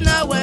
na what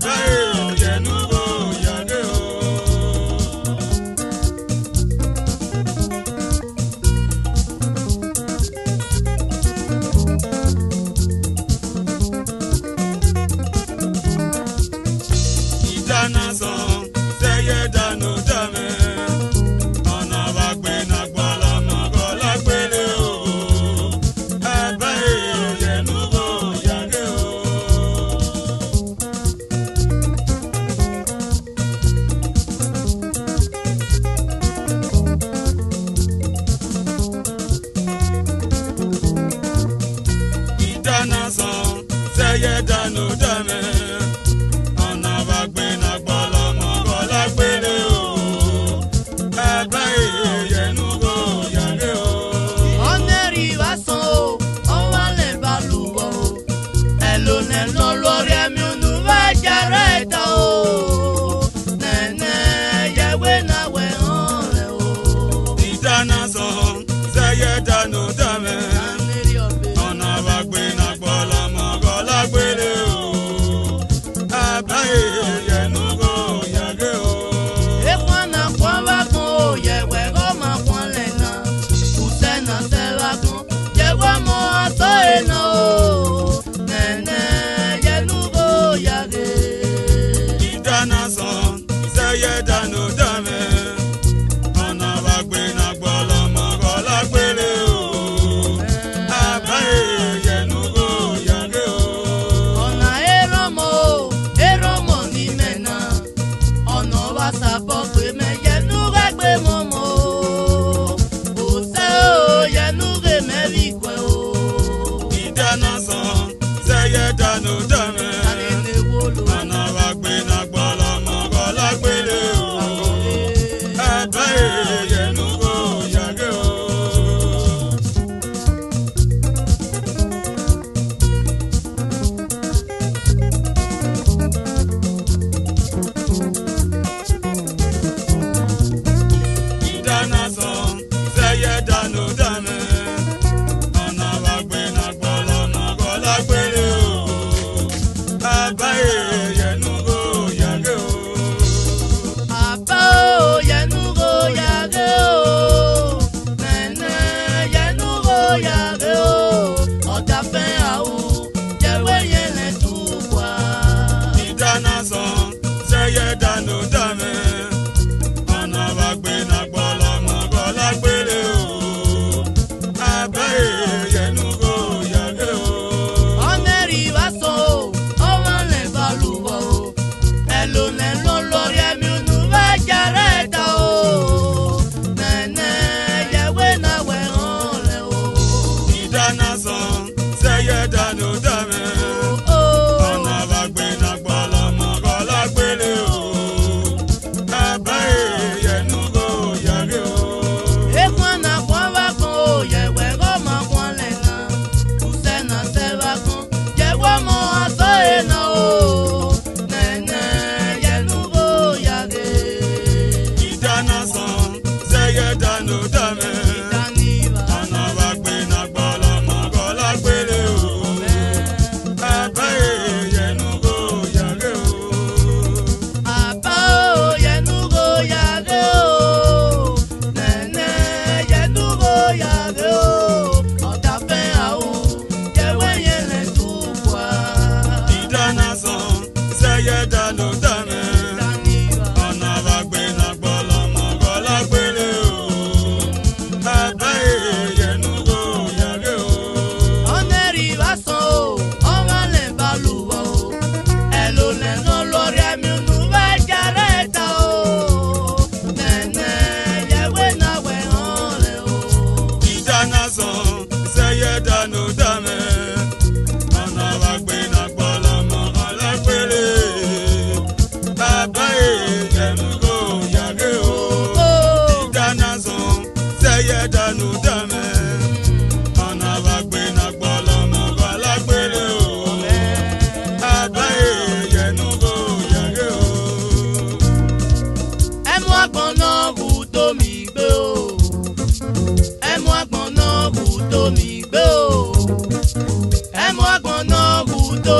Rapper dáná san sẹ́yẹ dáná dáná.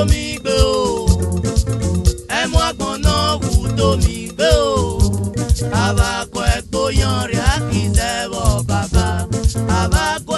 tómi gbé o ẹ mú àgbọn náà wù tómi gbé o abakọ ẹgbóyan rẹ àkìtẹ́wọ̀ bàbá abakọ.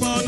gbọ́n